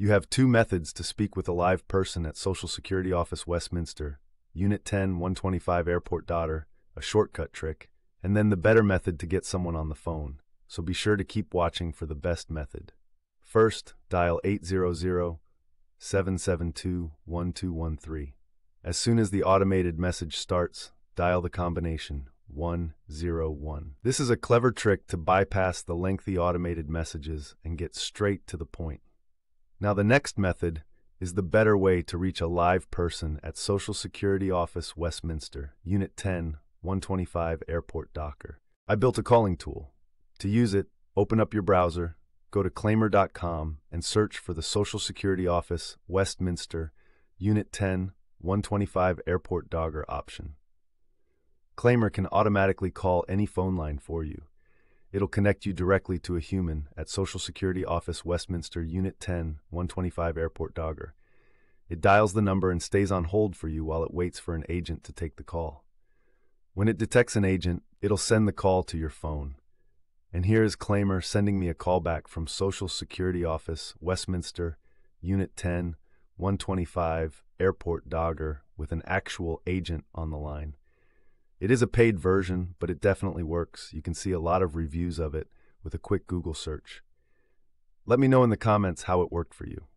You have two methods to speak with a live person at Social Security Office Westminster Unit 10 125 Airport Doctor, a shortcut trick, and then the better method to get someone on the phone. So be sure to keep watching for the best method. First, dial 800 772 1213. As soon as the automated message starts, dial the combination 101. This is a clever trick to bypass the lengthy automated messages and get straight to the point. Now, the next method is the better way to reach a live person at Social Security Office Westminster, Unit 10, 125 Airport Doctor. I built a calling tool. To use it, open up your browser, go to claimyr.com, and search for the Social Security Office Westminster, Unit 10, 125 Airport Doctor option. Claimyr can automatically call any phone line for you. It'll connect you directly to a human at Social Security Office Westminster Unit 10, 125 Airport Doctor. It dials the number and stays on hold for you while it waits for an agent to take the call. When it detects an agent, it'll send the call to your phone. And here is Claimyr sending me a callback from Social Security Office, Westminster, Unit 10, 125, Airport Doctor, with an actual agent on the line. It is a paid version, but it definitely works. You can see a lot of reviews of it with a quick Google search. Let me know in the comments how it worked for you.